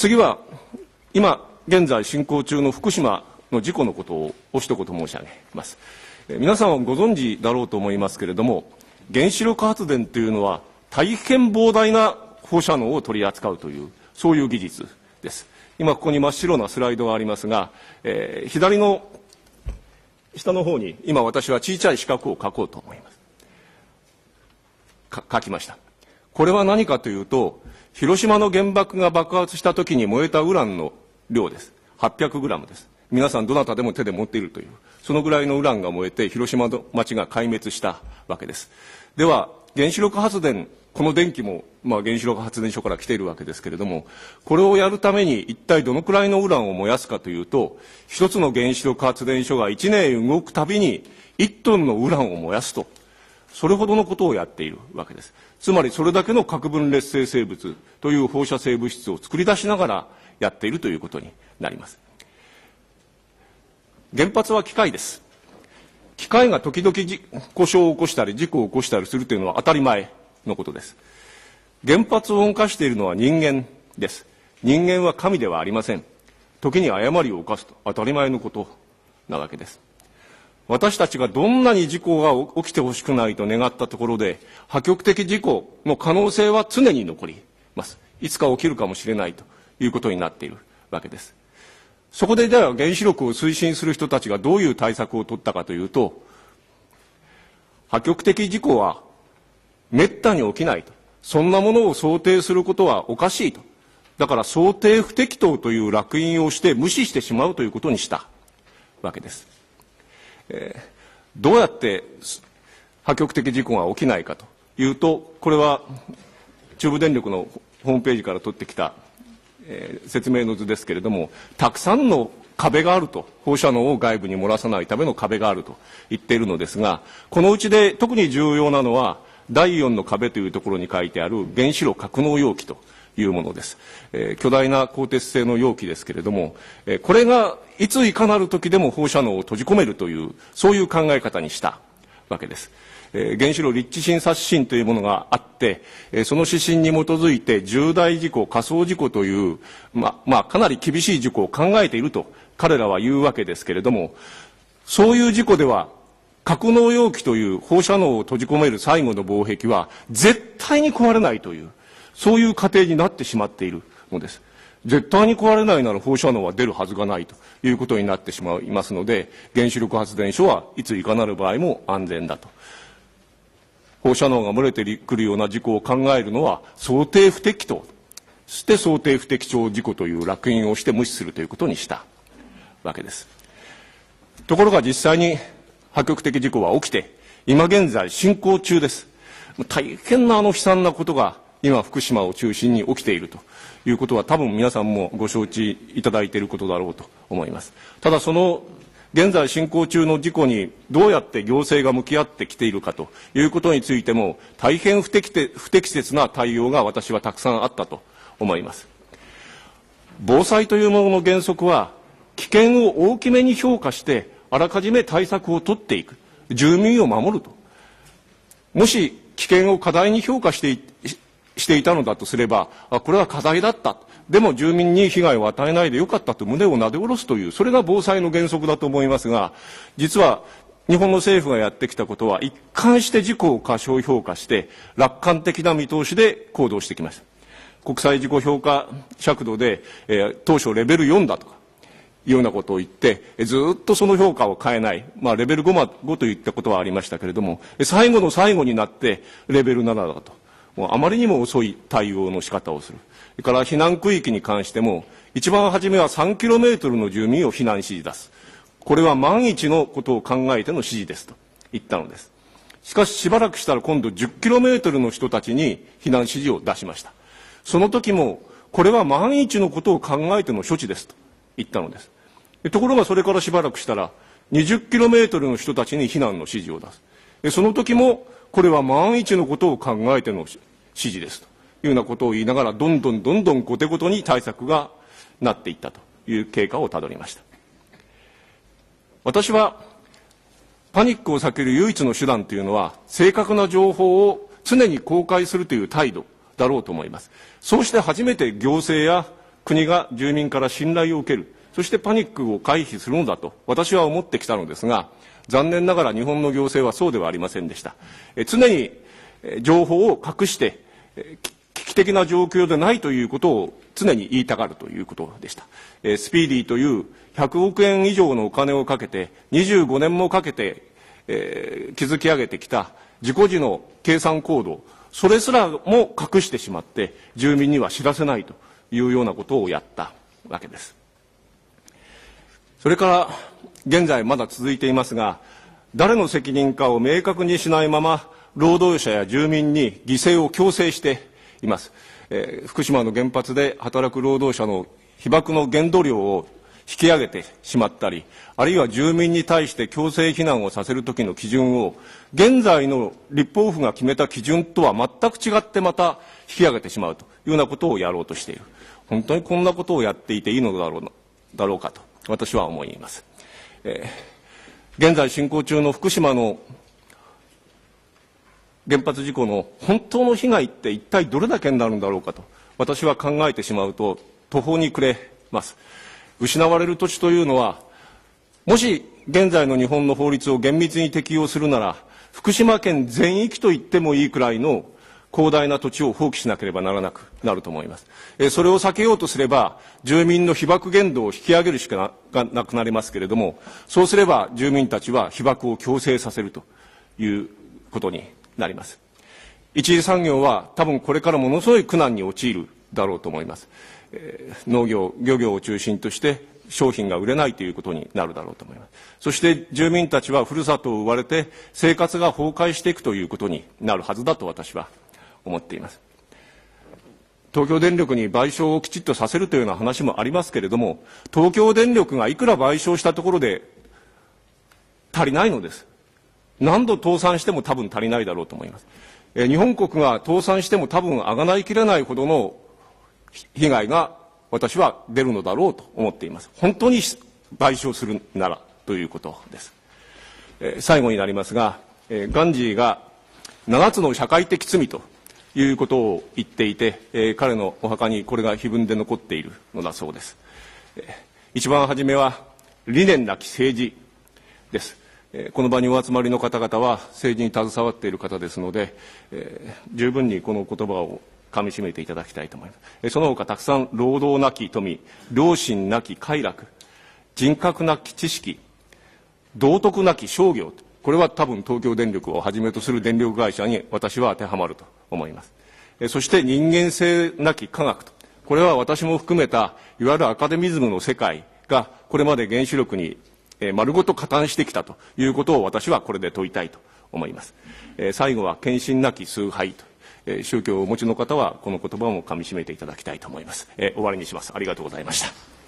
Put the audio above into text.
次は、今、現在進行中の福島の事故のことをお一言申し上げます。皆さんはご存知だろうと思いますけれども、原子力発電というのは大変膨大な放射能を取り扱うという、そういう技術です。今ここに真っ白なスライドがありますが、えー、左の下の方に今私は小さい四角を書こうと思います。書きました。これは何かというと、広島の原爆が爆発した時に燃えたウランの量です。800グラムです。皆さんどなたでも手で持っているという、そのぐらいのウランが燃えて広島の町が壊滅したわけです。では、原子力発電、この電気も、まあ、原子力発電所から来ているわけですけれども、これをやるために一体どのくらいのウランを燃やすかというと、一つの原子力発電所が1年動くたびに1トンのウランを燃やすと、それほどのことをやっているわけです。つまりそれだけの核分裂性生物という放射性物質を作り出しながらやっているということになります。原発は機械です。機械が時々故障を起こしたり事故を起こしたりするというのは当たり前のことです。原発を動かしているのは人間です。人間は神ではありません。時に誤りを犯すと当たり前のことなわけです。私たちがどんなに事故が起きてほしくないと願ったところで、破局的事故の可能性は常に残ります。いつか起きるかもしれないということになっているわけです。そこででは原子力を推進する人たちがどういう対策を取ったかというと、破局的事故はめったに起きないと。そんなものを想定することはおかしいと。だから想定不適当という烙印をして無視してしまうということにしたわけです。えー、どうやって破局的事故が起きないかというと、これは中部電力のホームページから取ってきたえー、説明の図ですけれども、たくさんの壁があると、放射能を外部に漏らさないための壁があると言っているのですが、このうちで特に重要なのは、第4の壁というところに書いてある原子炉格納容器というものです。えー、巨大な鋼鉄製の容器ですけれども、えー、これがいついかなる時でも放射能を閉じ込めるという、そういう考え方にしたわけです。えー、原子炉立地審査指針というものがあって、えー、その指針に基づいて重大事故、仮想事故という、ま、まあ、かなり厳しい事故を考えていると彼らは言うわけですけれども、そういう事故では、格納容器という放射能を閉じ込める最後の防壁は絶対に壊れないという、そういう過程になってしまっているのです。絶対に壊れないなら放射能は出るはずがないということになってしまいますので、原子力発電所はいついかなる場合も安全だと。放射能が漏れてくるような事故を考えるのは想定不適当。そして想定不適当事故という烙印をして無視するということにしたわけです。ところが実際に破局的事故は起きて、今現在進行中です。大変なあの悲惨なことが今福島を中心に起きているということは多分皆さんもご承知いただいていることだろうと思います。ただその現在進行中の事故にどうやって行政が向き合ってきているかということについても大変不適不適切な対応が私はたくさんあったと思います。防災というものの原則は危険を大きめに評価してあらかじめ対策を取っていく住民を守るともし危険を過大に評価してしていたのだとすればあこれは課題だったでも住民に被害を与えないでよかったと胸をなで下ろすという、それが防災の原則だと思いますが、実は日本の政府がやってきたことは、一貫して事故を過小評価して、楽観的な見通しで行動してきました。国際事故評価尺度で、えー、当初レベル4だとか、いうようなことを言って、ずっとその評価を変えない、まあ、レベル5 5といったことはありましたけれども、最後の最後になって、レベル7だと。もうあまりにも遅い対応の仕方をする。それから避難区域に関しても、一番初めは3キロメートルの住民を避難指示出す。これは万一のことを考えての指示ですと言ったのです。しかししばらくしたら今度10キロメートルの人たちに避難指示を出しました。その時も、これは万一のことを考えての処置ですと言ったのです。ところがそれからしばらくしたら、20キロメートルの人たちに避難の指示を出す。その時も、これは万一のことを考えての指示ですというようなことを言いながら、どんどんどんどん後手ごとに対策がなっていったという経過をたどりました。私は、パニックを避ける唯一の手段というのは、正確な情報を常に公開するという態度だろうと思います。そうして初めて行政や国が住民から信頼を受ける、そしてパニックを回避するのだと私は思ってきたのですが、残念ながら日本の行政はそうではありませんでした。え常に情報を隠して、危機的な状況でないということを常に言いたがるということでした。スピーディーという100億円以上のお金をかけて、25年もかけて、えー、築き上げてきた自己時の計算行動、それすらも隠してしまって、住民には知らせないというようなことをやったわけです。それから、現在まだ続いていますが、誰の責任かを明確にしないまま、労働者や住民に犠牲を強制しています。えー、福島の原発で働く労働者の被爆の限度量を引き上げてしまったり、あるいは住民に対して強制避難をさせるときの基準を、現在の立法府が決めた基準とは全く違ってまた引き上げてしまうというようなことをやろうとしている。本当にこんなことをやっていていいのだろうだろうかと、私は思います。えー、現在進行中の福島の原発事故の本当の被害って一体どれだけになるんだろうかと、私は考えてしまうと途方に暮れます。失われる土地というのは、もし現在の日本の法律を厳密に適用するなら、福島県全域と言ってもいいくらいの広大な土地を放棄しなければならなくなると思います。それを避けようとすれば、住民の被爆限度を引き上げるしかなくなりますけれども、そうすれば住民たちは被爆を強制させるということになります。一次産業は多分これからものすごい苦難に陥るだろうと思います。えー、農業、漁業を中心として商品が売れないということになるだろうと思います。そして住民たちはふるさとを追われて生活が崩壊していくということになるはずだと私は思っています。東京電力に賠償をきちっとさせるというような話もありますけれども、東京電力がいくら賠償したところで足りないのです。何度倒産しても多分足りないだろうと思います。え日本国が倒産しても多分あがないきれないほどの被害が私は出るのだろうと思っています。本当に賠償するならということです。え最後になりますが、えガンジーが7つの社会的罪ということを言っていて、えー、彼のお墓にこれが碑文で残っているのだそうです。えー、一番初めは理念なき政治です。この場にお集まりの方々は政治に携わっている方ですので、えー、十分にこの言葉をかみしめていただきたいと思います。その他たくさん労働なき富、良心なき快楽、人格なき知識、道徳なき商業これは多分東京電力をはじめとする電力会社に私は当てはまると思います。そして人間性なき科学と。これは私も含めた、いわゆるアカデミズムの世界が、これまで原子力に丸ごと加担してきたということを私はこれで問いたいと思います。最後は献身なき崇拝と。宗教をお持ちの方はこの言葉もかみしめていただきたいと思います。終わりにします。ありがとうございました。